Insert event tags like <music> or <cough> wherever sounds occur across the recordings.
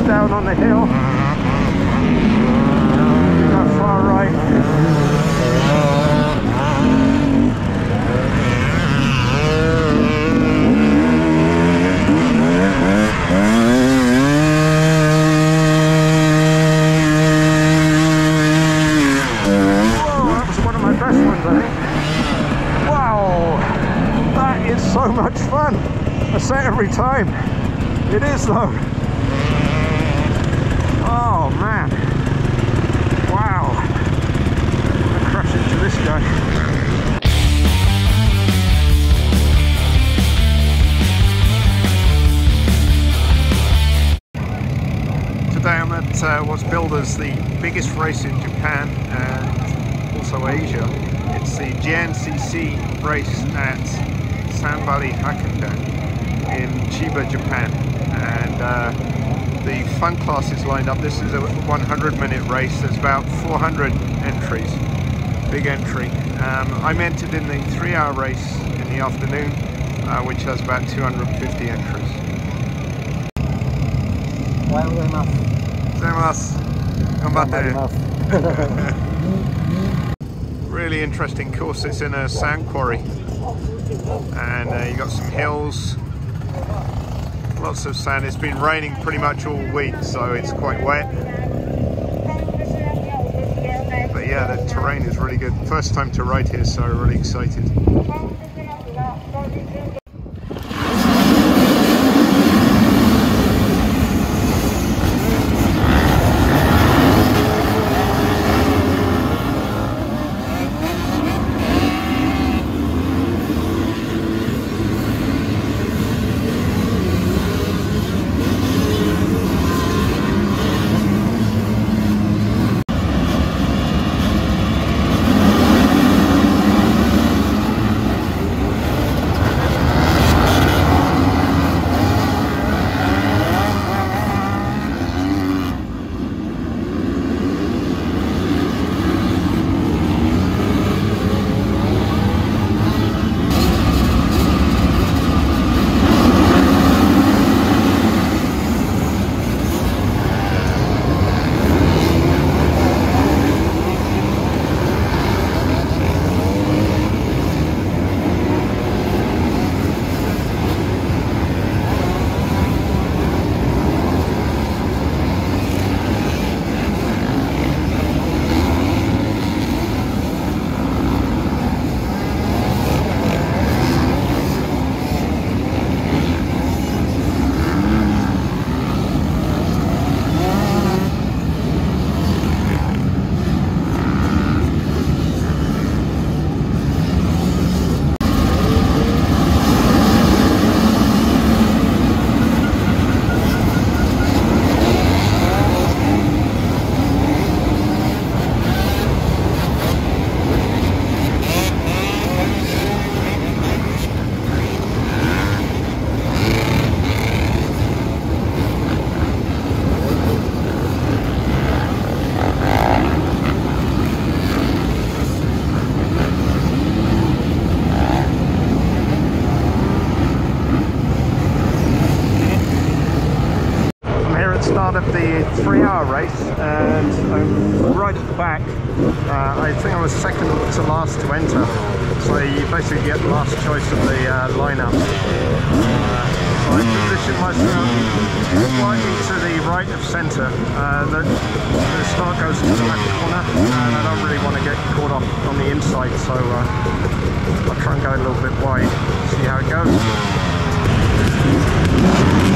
down on the hill. Go far right. That that so much fun. I say every time. It is though. biggest race in Japan and also Asia. It's the JNCC race at Sand Valley Hakkenden in Chiba, Japan. And uh, the fun class is lined up. This is a 100 minute race. There's about 400 entries, big entry. Um, I'm entered in the three hour race in the afternoon, uh, which has about 250 entries. おはようございます。おはようございます。about really interesting course. It's in a sand quarry, and uh, you got some hills, lots of sand. It's been raining pretty much all week, so it's quite wet. But yeah, the terrain is really good. First time to ride here, so really excited. Position myself slightly to the right of centre. Uh, the, the start goes to the left corner and I don't really want to get caught off on the inside so uh, I'll try and go a little bit wide, see how it goes.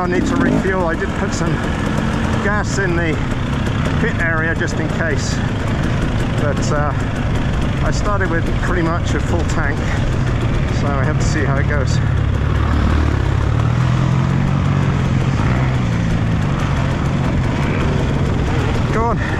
car need to refuel. I did put some gas in the pit area just in case. But uh, I started with pretty much a full tank, so I have to see how it goes. Go on.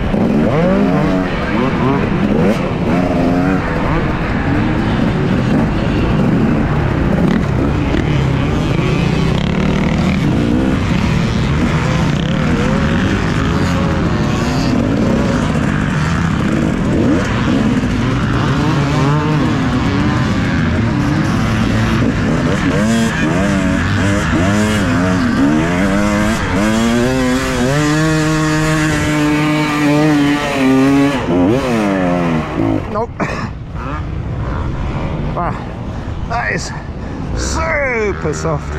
Nope. wow, that is super soft.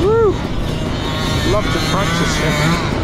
Woo! Love to practice here.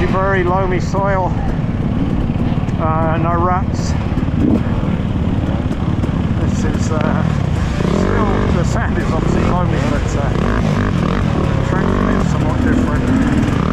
usually very loamy soil, uh, no ruts. This is uh, still, the sand is obviously loamy, but uh, the traction is somewhat different.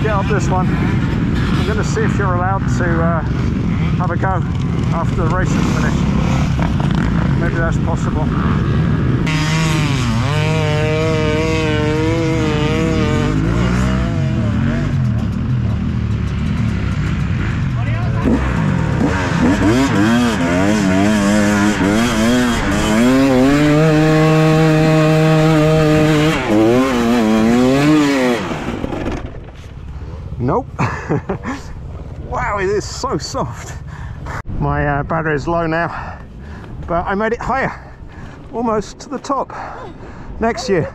It up this one. I'm going to see if you're allowed to uh, have a go after the race is finished. Maybe that's possible. Nope. wow, it is so soft. My uh, battery is low now, but I made it higher, almost to the top. Next year,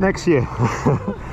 next year. <laughs>